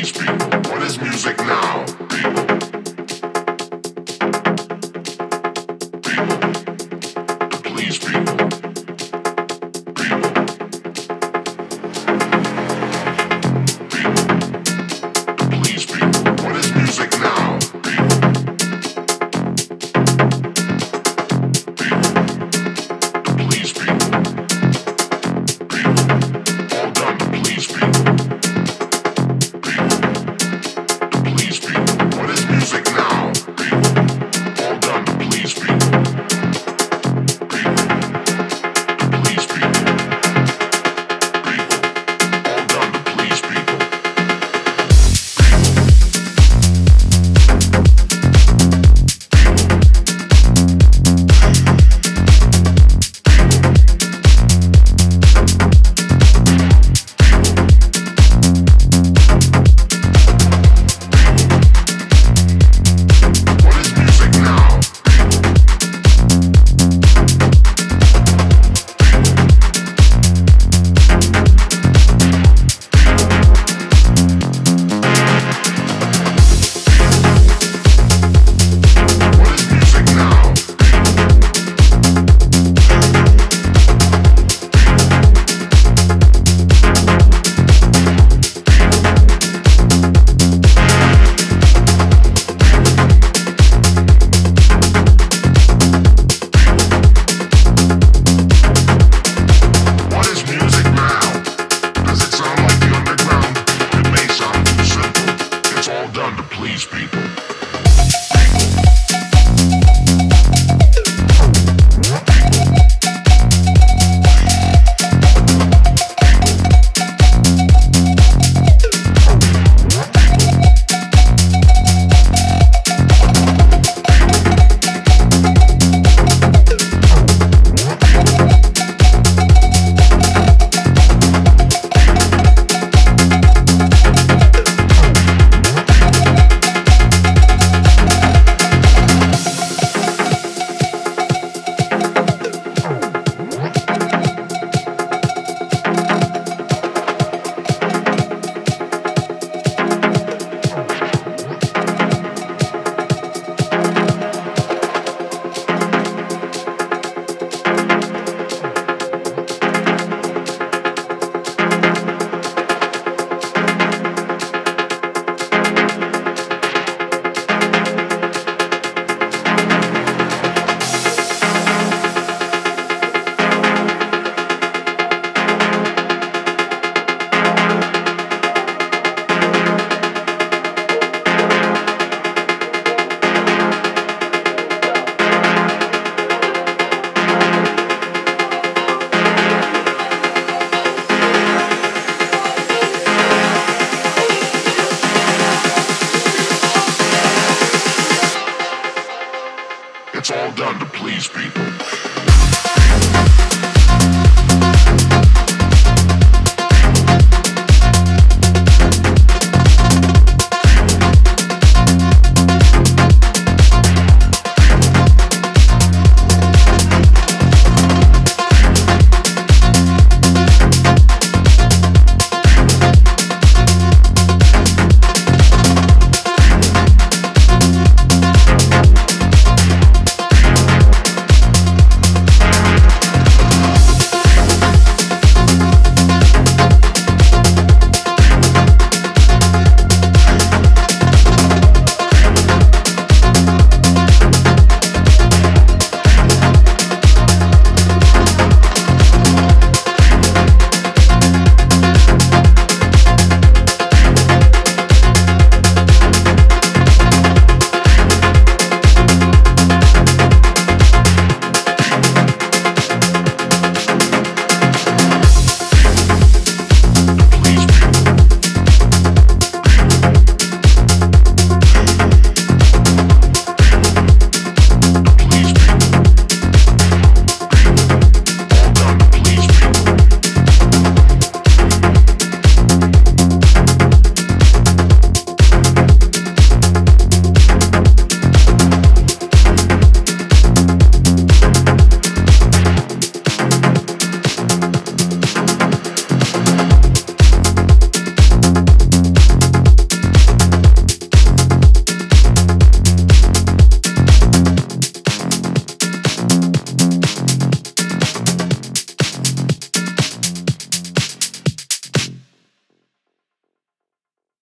these people. What is music now? these people. all done to please people.